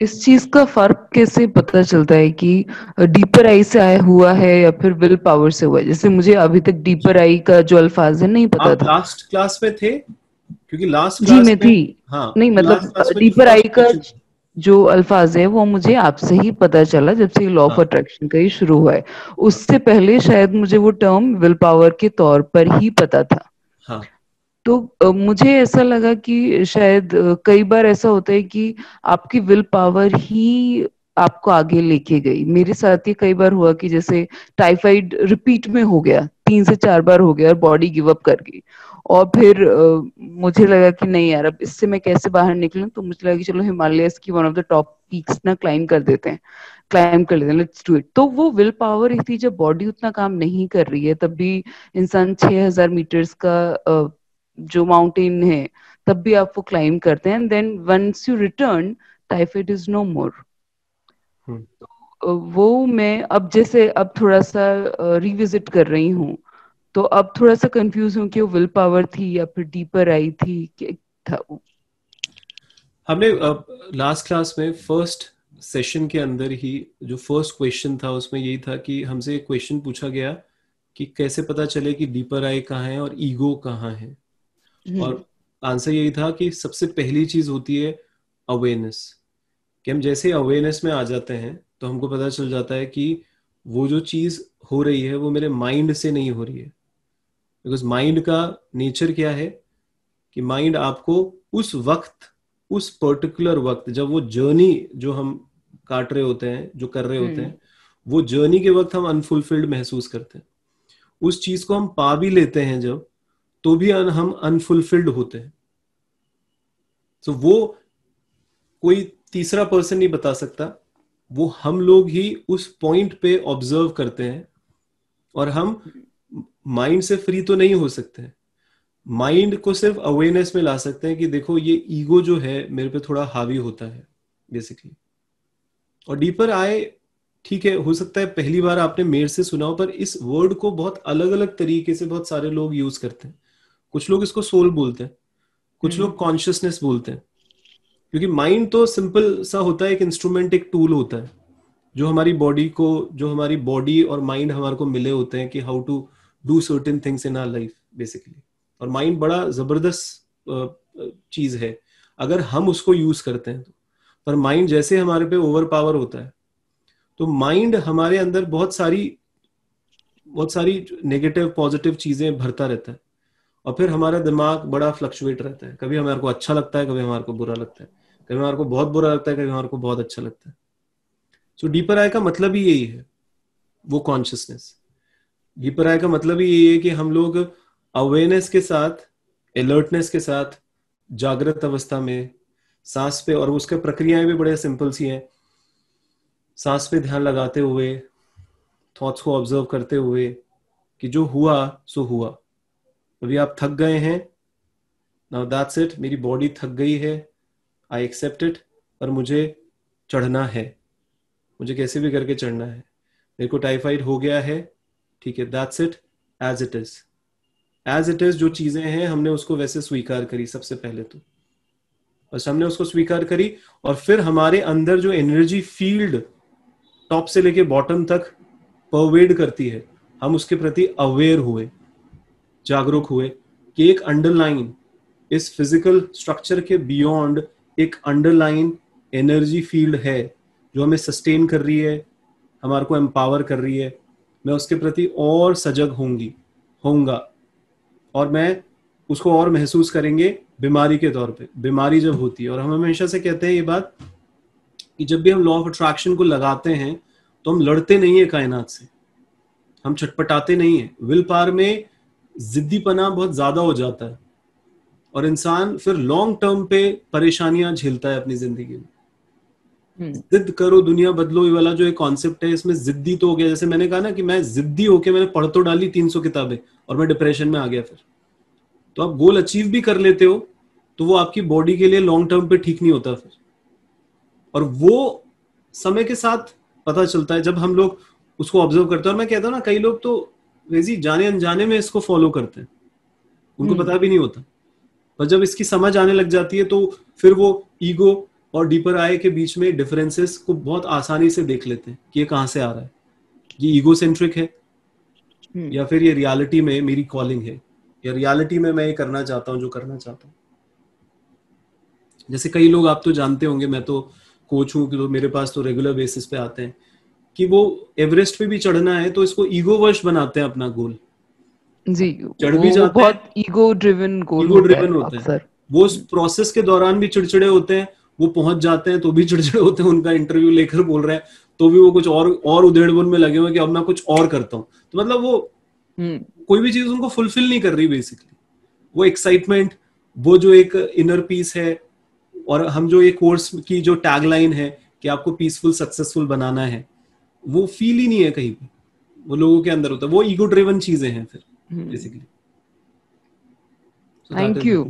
इस चीज़ का फ़र्क कैसे पता चलता है कि डीपर आई से आया हुआ है या फिर विल पावर से हुआ है? जैसे मुझे अभी तक डीपर आई का जो अल्फाज है नहीं पता था। लास्ट क्लास में थे? क्योंकि लास्ट जी में थी। हाँ नहीं मतलब डीपर आई का जो अल्फाज है वो मुझे आपसे ही पता चला जब से लॉ ऑफ़ अट्रैक्शन का ही शुरू हुआ है। उससे पहले शायद मुझे वो टर्म विल पावर के तौर पर ही पता था। हाँ. तो मुझे ऐसा लगा कि शायद कई बार ऐसा होता है कि आपकी विल पावर ही आपको आगे लेके गई। मेरे साथ ये कई बार हुआ कि जैसे टाइफाइड रिपीट में हो गया तीन से चार बार हो गया और बॉडी गिव अप कर गई। और फिर आ, मुझे लगा कि नहीं यार अब इससे मैं कैसे बाहर निकलूं? तो मुझे लगा कि चलो हिमालय की one of the top peaks ना क्लाइम कर देते हैं। क्लाइम कर लेते हैं लेट्स डू इट तो वो विल पावर ही थी जब बॉडी उतना काम नहीं कर रही है तब भी इंसान छह हज़ार मीटर्स का जो माउंटेन है तब भी आप वो क्लाइम करते हैं then once you return typhoid is no more वो मैं अब जैसे अब थोड़ा सा रिविजिट कर रही हूँ तो अब थोड़ा सा कंफ्यूज हूँ कि वो विल पावर थी या फिर डीपर आई थी क्या था वो। हमने लास्ट क्लास में फ़र्स्ट सेशन के अंदर ही जो फ़र्स्ट क्वेश्चन था उसमें यही था कि हमसे एक क्वेश्चन पूछा गया कि कैसे पता चले कि डीपर आई कहाँ है और ईगो कहाँ है। और आंसर यही था कि सबसे पहली चीज़ होती है अवेयरनेस कि हम जैसे अवेयरनेस में आ जाते हैं तो हमको पता चल जाता है कि वो जो चीज़ हो रही है वो मेरे माइंड से नहीं हो रही है। बिकॉज़ माइंड का नेचर क्या है? कि माइंड आपको उस वक्त उस पर्टिकुलर वक्त जब वो जर्नी जो हम काट रहे होते हैं जो कर रहे होते हम्म। हैं वो जर्नी के वक्त हम अनफुलफिल्ड महसूस करते हैं। उस चीज़ को हम पा भी लेते हैं जब तो भी हम अनफुलफिल्ड होते हैं। तो वो कोई तीसरा पर्सन नहीं बता सकता। वो हम लोग ही उस पॉइंट पे ऑब्ज़र्व करते हैं और हम माइंड से फ्री तो नहीं हो सकते माइंड को सिर्फ़ अवेयरनेस में ला सकते हैं कि देखो, ये ईगो जो है, मेरे पे थोड़ा हावी होता है बेसिकली और डीपर आए, ठीक है, हो सकता है पहली बार आपने मेरे से सुना हो, पर इस वर्ड को बहुत अलग अलग तरीके से बहुत सारे लोग यूज़ करते हैं। कुछ लोग इसको सोल बोलते हैं कुछ हम्म। लोग कॉन्शियसनेस बोलते हैं। क्योंकि माइंड तो सिंपल सा होता है एक इंस्ट्रूमेंट एक टूल होता है जो हमारी बॉडी को जो हमारी बॉडी और माइंड हमारे को मिले होते हैं कि how to do certain things in our life basically और माइंड बड़ा ज़बरदस्त चीज़ है। अगर हम उसको यूज़ करते हैं तो। पर माइंड जैसे हमारे पे ओवर पावर होता है तो माइंड हमारे अंदर बहुत सारी बहुत सारी नेगेटिव पॉजिटिव चीज़ें भरता रहता है। और फिर हमारा दिमाग बड़ा फ्लक्चुएट रहता है। कभी हमारे को अच्छा लगता है, कभी हमारे को बुरा लगता है। कभी हमारे को बहुत बुरा लगता है, कभी हमारे को बहुत अच्छा लगता है। सो डीपर आय का मतलब ही यही है, वो कॉन्शियसनेस डीपर आय का मतलब ही यही है कि हम लोग अवेयरनेस के साथ अलर्टनेस के साथ, जागृत अवस्था में, सांस पे, और उसके प्रक्रियाएँ भी बड़े सिंपल सी हैं। सांस पे ध्यान लगाते हुए थॉट्स को ऑब्ज़र्व करते हुए, कि जो हुआ, सो हुआ। अभी आप थक गए हैं। नाउ दैट्स इट मेरी बॉडी थक गई है। आई एक्सेप्ट इट और मुझे चढ़ना है। मुझे कैसे भी करके चढ़ना है। मेरे को टाइफाइड हो गया है। ठीक है that's it as it is as it is जो चीज़ें हैं, हमने उसको वैसे स्वीकार करी सबसे पहले तो। बस हमने उसको स्वीकार करी और फिर हमारे अंदर जो एनर्जी फ़ील्ड टॉप से लेके बॉटम तक परवेड करती है। हम उसके प्रति अवेयर हुए। जागरूक हुए कि एक अंडरलाइन इस फ़िज़िकल स्ट्रक्चर के बियॉन्ड एक अंडरलाइन एनर्जी फ़ील्ड है, जो हमें सस्टेन कर रही है, हमारे को एम्पावर कर रही है। मैं उसके प्रति और सजग होंगी, होऊँगा। और मैं उसको और महसूस करेंगे बीमारी के तौर पे। बीमारी जब होती है, और हम हमेशा से कहते हैं ये बात कि जब भी हम लॉ ऑफ़ अट्रैक्शन को लगाते हैं तो हम लड़ते नहीं है कायनात से। हम छटपटाते नहीं है। विल पार में जिद्दीपना बहुत ज़्यादा हो जाता है। और इंसान फिर लॉन्ग टर्म पे परेशानियाँ झेलता है अपनी ज़िंदगी में। हम्म। जिद करो दुनिया बदलो ये वाला जो एक कॉन्सेप्ट है इसमें जिद्दी तो हो गया। जैसे मैंने कहा ना कि मैं जिद्दी होके मैंने पढ़ तो डाली तीन सौ किताबें और मैं डिप्रेशन में आ गया फिर। तो आप गोल अचीव भी कर लेते हो तो वो आपकी बॉडी के लिए लॉन्ग टर्म पे ठीक नहीं होता फिर। और वो समय के साथ पता चलता है जब हम लोग उसको ऑब्ज़र्व करते हैं। और मैं कहता हूँ ना कई लोग तो वेजी जाने अनजाने में इसको फॉलो करते हैं। उनको हम्म। पता भी नहीं होता। पर जब इसकी समझ आने लग जाती है तो फिर वो ईगो और डीपर आई के बीच में डिफरेंसेस को बहुत आसानी से देख लेते हैं कि ये कहाँ से आ रहा है। ये ईगो सेंट्रिक है हम्म। या फिर ये रियलिटी में मेरी कॉलिंग है। या रियलिटी में मैं ये करना चाहता हूँ जो करना चाहता हूँ। जैसे कई लोग आप तो जानते होंगे मैं तो कोच हूँ कि तो मेरे पास तो रेगुलर बेसिस पे आते हैं। कि वो एवरेस्ट पे भी चढ़ना है तो इसको ईगो वर्ष बनाते हैं अपना गोल जी चढ़ भी जाते बहुत ego driven goal ego driven होते हैं। वो उस प्रोसेस के दौरान भी चिड़चिड़े होते हैं वो पहुँच जाते हैं तो भी चिड़चिड़े होते हैं उनका इंटरव्यू लेकर बोल रहे हैं तो भी वो कुछ और और उधेड़बुन में लगे हुए कि अब मैं कुछ और करता हूँ। तो मतलब वो हम्म। कोई भी चीज़ उनको फुलफिल नहीं कर रही बेसिकली वो एक्साइटमेंट वो जो एक इनर पीस है और हम जो ये कोर्स की जो टैगलाइन है कि आपको पीसफुल सक्सेसफुल बनाना है वो फील ही नहीं है कहीं पे। वो लोगों के अंदर होता है। वो ईगो ड्रिवन चीज़ें हैं फिर बेसिकली थैंक यू